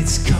it's coming.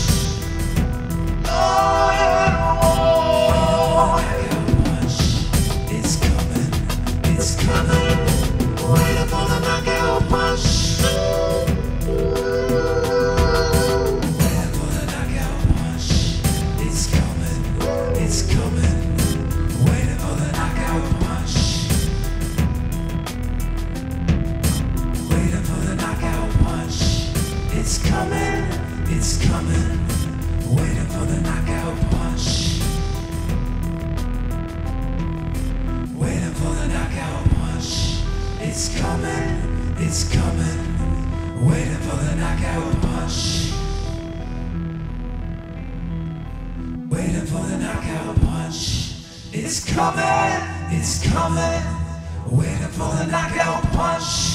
It's coming, it's coming, waiting for the knockout punch. Waiting for the knockout punch. It's coming, it's coming, waiting for the knockout punch.